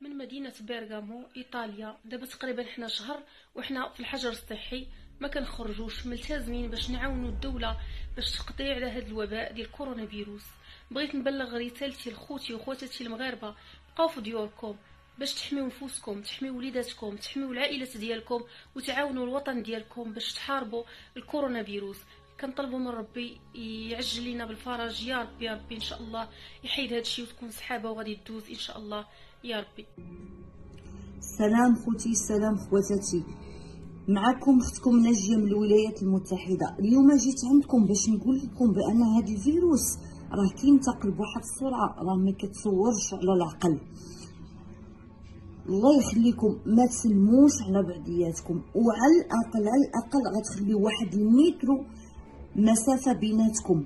من مدينة بيرغامو إيطاليا. دابا تقريبا حنا شهر وحنا في الحجر الصحي. ما كنخرجوش ملتزمين باش نعاونوا الدولة باش تقضي على هذا الوباء ديال كورونا فيروس بغيت نبلغ رسالتي لخوتي وخواتاتي المغاربة. بقاو في ديوركم باش تحميو نفوسكم تحميو وليداتكم تحميو العائلات ديالكم وتعاونوا الوطن ديالكم باش تحاربوا الكورونا فيروس كنطلبوا من ربي يعجل لينا بالفرج. يا ربي يا ربي إن شاء الله يحيد هذا الشيء وتكون سحابة وغادي تدوز إن شاء الله. يا ربي. سلام خوتي سلام خواتاتي. معكم أختكم ناجية من الولايات المتحدة. اليوم جيت عندكم باش نقول لكم بأن هذا الفيروس راه كينتقل بواحد السرعة راه ما كتصورش على العقل. الله يخليكم ما تسلموش على بعضياتكم. وعلى الأقل على الأقل غتخليو واحد المترو مسافة بيناتكم.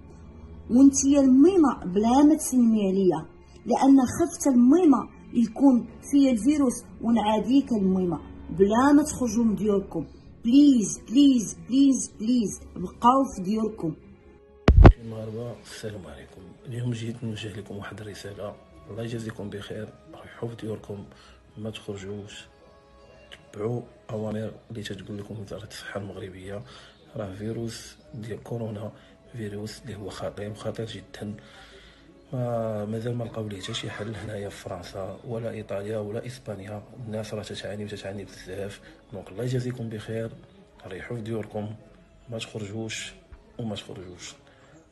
وانتي الميمة بلا ما تسلمي عليا. لأن خفت الميمة يكون فيا الفيروس ونعاديك الميمه بلا ما تخرجوا من ديوركم. please please please please بقاو في ديوركم. المغاربة السلام عليكم. اليوم جيت نوجه لكم واحد الرسالة. الله يجازيكم بخير. ريحوا في ديوركم. ما تخرجوش. تبعوا أوامر اللي تتقول لكم وزارة الصحة المغربية. راه فيروس ديال كورونا فيروس اللي هو خطير وخطير جدا. ما مازال ما لقاو ليه حتى شي حل هنايا في فرنسا ولا إيطاليا ولا إسبانيا. الناس راه تتعاني وتتعاني بزاف. دونك الله يجازيكم بخير. ريحوا في ديوركم. ما تخرجوش وما تخرجوش.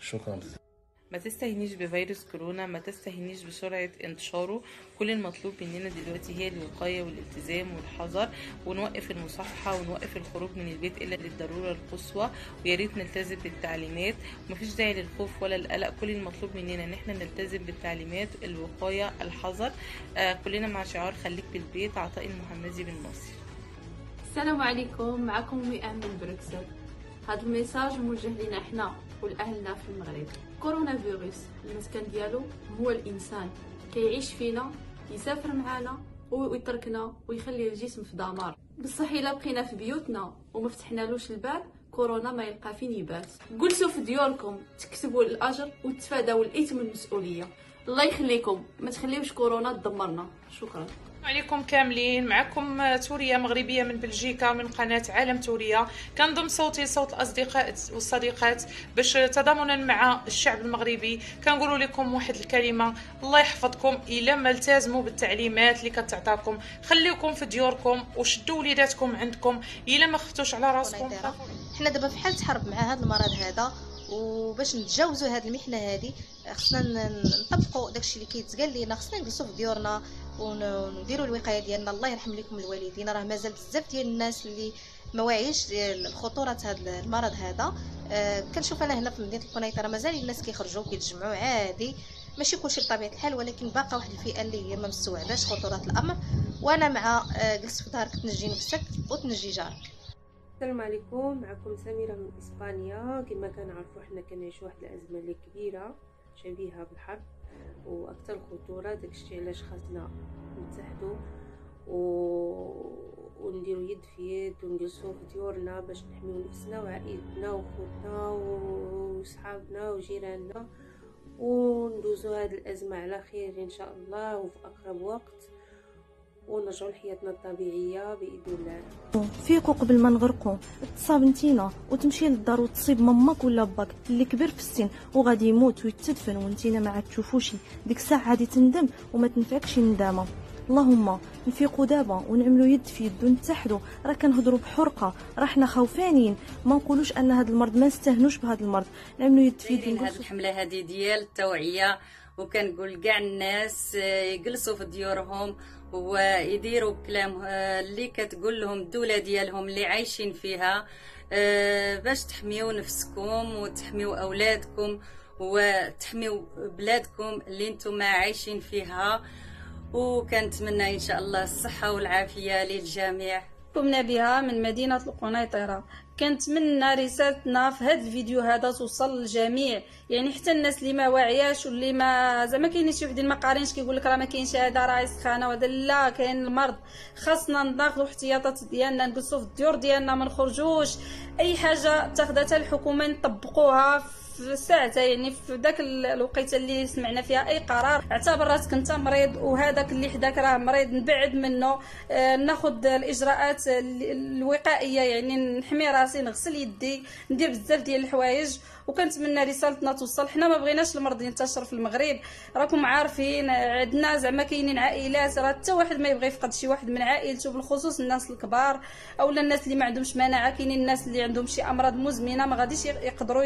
شكرا بزاف. ما تستهينيش بفيروس كورونا ما تستهينيش بسرعة انتشاره. كل المطلوب مننا دلوقتي هي الوقاية والالتزام والحذر ونوقف المصافحة ونوقف الخروج من البيت إلا للضرورة القصوى. ويا ريت نلتزم بالتعليمات. مفيش داعي للخوف ولا القلق. كل المطلوب مننا إن إحنا نلتزم بالتعليمات الوقاية الحذر. آه كلنا مع شعار خليك بالبيت. عطاء المحمدي بن ناصر. السلام عليكم. معكم مئة من بروكسل هذا ال message موجه لنا حنا ولأهلنا في المغرب. كورونا فيروس المسكن ديالو هو الإنسان. كيعيش فينا يسافر معنا ويتركنا ويخلي الجسم في دمار. بصح إلا بقينا في بيوتنا وما فتحنالوش الباب كورونا ما يلقى فين يبات. جلسوا في ديوركم تكسبوا الأجر وتفادوا الإثم والمسؤولية. الله يخليكم ما تخليوش كورونا تدمرنا. شكرا. عليكم كاملين. معكم توريا مغربية من بلجيكا من قناة عالم توريا كنضم صوتي صوت الأصدقاء والصديقات باش تضامنا مع الشعب المغربي. كنقول لكم واحد الكلمة. الله يحفظكم. إلا ما التزموا بالتعليمات اللي كتعطاكم. خليكم في ديوركم وشدوا وليداتكم عندكم. إلا ما خفتوش على راسكم. حنا دابا في حالة حرب مع هذا المرض هذا. وباش نتجاوزوا هذه المحنة هذه خصنا نطبقوا داكشي اللي كيتقال لينا خصنا نجلسوا في ديورنا ونديروا الوقاية ديالنا. الله يرحم لكم الوالدين. راه مازال بزاف ديال الناس اللي ما واعيش خطوره هذا المرض هذا. آه كنشوف أنا هنا في مدينة القنيطره مازال الناس كيخرجوا كيتجمعوا عادي. ماشي كلشي بطبيعة الحال ولكن باقا واحد الفئة اللي هي ما مستوعباش خطورة الأمر. وأنا مع آه جلس في دارك تنجي نفسك وتنجي جارك. السلام عليكم. معكم سميرة من إسبانيا. كما كنعرفوا حنا كنعيشوا واحد الأزمة اللي كبيرة. شبيهة بالحرب وأكثر خطورة داكشي علاش خاصنا نتحدوا و... ونديروا يد في يد ونجلسوا في ديورنا باش نحميو نفسنا وعائلتنا وخوتنا وصحابنا وجيراننا وندوزو هاد الأزمة على خير إن شاء الله وفي أقرب وقت. ونرجعوا لحياتنا الطبيعية باذن الله. فيقوا قبل ما نغرقوا تصاب نتينا وتمشي للدار وتصيب ماماك ولا باك اللي كبر في السن وغادي يموت ويتدفن وانتينا ما عاد تشوفوشي. ديك الساعة غادي تندم وما تنفعكش الندامه اللهم نفيقوا دابا ونعملوا يد في يد ونتحدوا راه كنهضروا بحرقة. راه حنا خوفانين. ما نقولوش أن هذا المرض ما نستهنوش بهذا المرض. نعملوا يد في يد هذه الحملة هذه ديال التوعية. وكنقول كاع الناس يجلسوا في ديورهم. ويديروا كلام اللي كتقول لهم الدولة ديالهم اللي عايشين فيها باش تحميو نفسكم وتحميو أولادكم وتحميو بلادكم اللي نتوما عايشين فيها. وكنتمنى إن شاء الله الصحة والعافية للجميع. قمنا بها من مدينة القنيطرة. كنتمنى رسالتنا في هذا الفيديو هذا توصل للجميع. يعني حتى الناس اللي ما واعياش واللي ما زعما كاينين شي وحدين ما قارينش كيقول لك راه ما كاينش هذا راه سخانه وهذا. لا كاين المرض. خاصنا ناخذوا احتياطات ديالنا نجلسوا في الديور ديالنا ما نخرجوش. أي حاجة اتخذتها الحكومة نطبقوها في ساعتها يعني في ذاك الوقيتة اللي سمعنا فيها أي قرار اعتبر راسك أنت مريض وهذاك اللي حداك راه مريض نبعد منه آه، ناخذ الإجراءات الوقائية يعني نحمي راسي نغسل يدي ندير بزاف ديال الحوايج. وكنتمنى رسالتنا توصل. حنا ما بغيناش المرض ينتشر في المغرب. راكم عارفين عندنا زعما كاينين عائلات. راه حتى واحد ما يبغي يفقد شي واحد من عائلته بالخصوص الناس الكبار اولا الناس اللي ما عندهمش مناعة. كاينين الناس اللي عندهم شي أمراض مزمنة ما غاديش يقدروا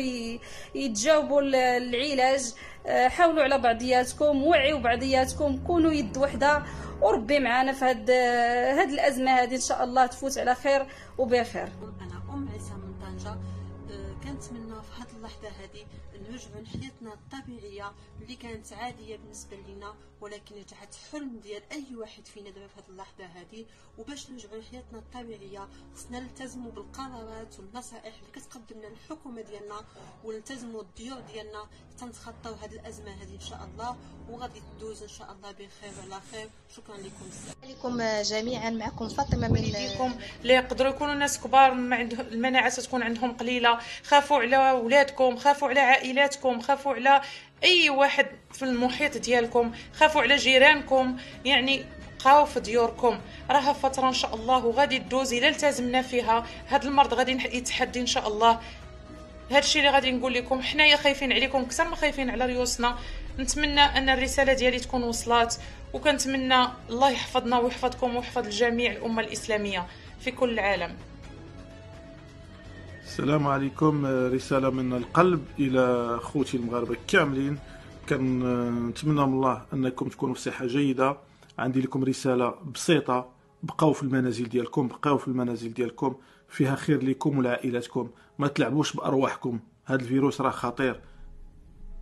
يتجاوبوا العلاج. آه، حاولوا على بعضياتكم وعيوا بعضياتكم. كونوا يد وحدة. وربي معانا في هاد هاد الأزمة هذه إن شاء الله تفوت على خير وبخير. أنا أم عيسى اللحظه نرجعوا لحياتنا الطبيعية اللي كانت عادية بالنسبة لنا ولكن رجعت حلم ديال أي واحد فينا دابا في هذه اللحظة هذه وباش نرجعوا لحياتنا الطبيعية خصنا نلتزموا بالقرارات والنصائح اللي كتقدم لنا الحكومة ديالنا ونلتزموا الديور ديالنا حتى نتخطاو هذه الأزمة هذه إن شاء الله. وغادي تدوز إن شاء الله بخير وعلى خير. شكرا لكم بزاف. عليكم جميعا. معكم فاطمة من والديكم اللي يقدروا يكونوا ناس كبار ما عندهم المناعة تكون عندهم قليلة. خافوا على ولادكم خافوا على عائلاتكم خافوا على أي واحد في المحيط ديالكم خافوا على جيرانكم يعني بقاو في ديوركم. راها فترة إن شاء الله وغادي تدوز إلا التزمنا فيها. هاد المرض غادي يتحدي إن شاء الله. هادشي اللي غادي نقول لكم حنايا خايفين عليكم أكثر ما خايفين على ريوسنا. نتمنى أن الرسالة ديالي تكون وصلات وكنتمنى الله يحفظنا ويحفظكم ويحفظ الجميع الأمة الإسلامية في كل العالم. السلام عليكم. رسالة من القلب إلى خوتي المغاربة كاملين. كنتمنى من الله أنكم تكونوا في صحة جيدة. عندي لكم رسالة بسيطة. بقاو في المنازل ديالكم بقاو في المنازل ديالكم. فيها خير لكم ولعائلاتكم. ما تلعبوش بأرواحكم. هذا الفيروس راه خطير.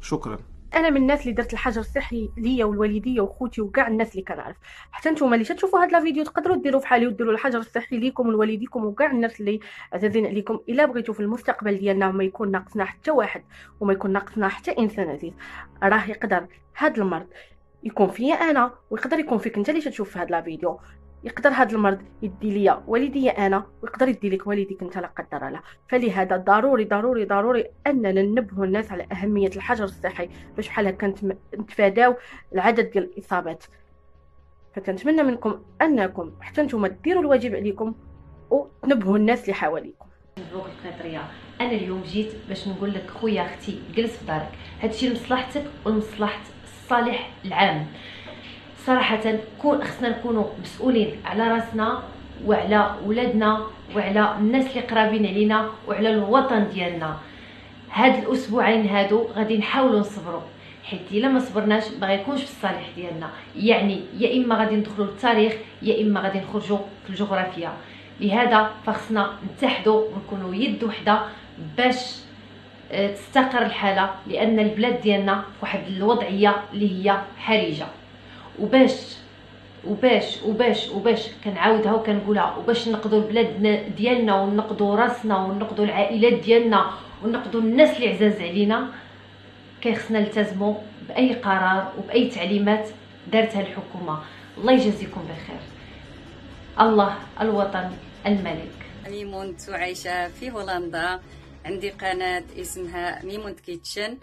شكرا. أنا من الناس اللي درت الحجر الصحي ليا والوالدية وخوتي وكاع الناس اللي كنعرف. حتى نتوما اللي تشوفوا هذا الفيديو تقدروا ديروا فحالي وديروا الحجر الصحي ليكم ولوالديكم وكاع الناس اللي عزازين عليكم إلا بغيتوا في المستقبل ديالنا ما يكون ناقصنا حتى واحد وما يكون ناقصنا حتى إنسان عزيز. راه يقدر هذا المرض يكون فيا أنا ويقدر يكون فيك أنت اللي تشوف في هذا الفيديو يقدر هذا المرض يدي ليا والدي أنا ويقدر يدي لك والديك أنت لا قدر الله فلهذا ضروري ضروري ضروري أننا ننبهوا الناس على أهمية الحجر الصحي باش بحال هكا نتفاداو العدد ديال الإصابات. فكنتمنى منكم أنكم حتى نتوما ديروا الواجب عليكم وتنبهوا الناس اللي حواليكم. مبروك أنا اليوم جيت باش نقول لك خويا أختي جلس في دارك. هادشي لمصلحتك ولمصلحة الصالح العام. صراحة كون خصنا نكونوا مسؤولين على راسنا وعلى ولادنا وعلى الناس اللي قرابين علينا وعلى الوطن ديالنا. هاد الأسبوعين هادو غادي نحاولوا نصبروا. حيت إلا ما صبرناش ما غيكونش في الصالح ديالنا. يعني يا إما غادي ندخلوا للتاريخ يا إما غادي نخرجوا في الجغرافيا. لهذا فخصنا نتحدوا ونكونوا يد وحدة باش آه، تستقر الحالة لأن البلاد ديالنا في واحد الوضعية اللي هي حرجة. وباش وباش وباش وباش كنعاودها وكنقولها وباش نقضوا البلاد ديالنا ونقضوا راسنا ونقضوا العائلات ديالنا ونقضوا الناس اللي عزاز علينا كيخصنا نلتزموا بأي قرار وبأي تعليمات دارتها الحكومة. الله يجازيكم بخير الله الوطن الملك. ميمونت وعايشه في هولندا عندي قناة اسمها ميمونت Kitchen.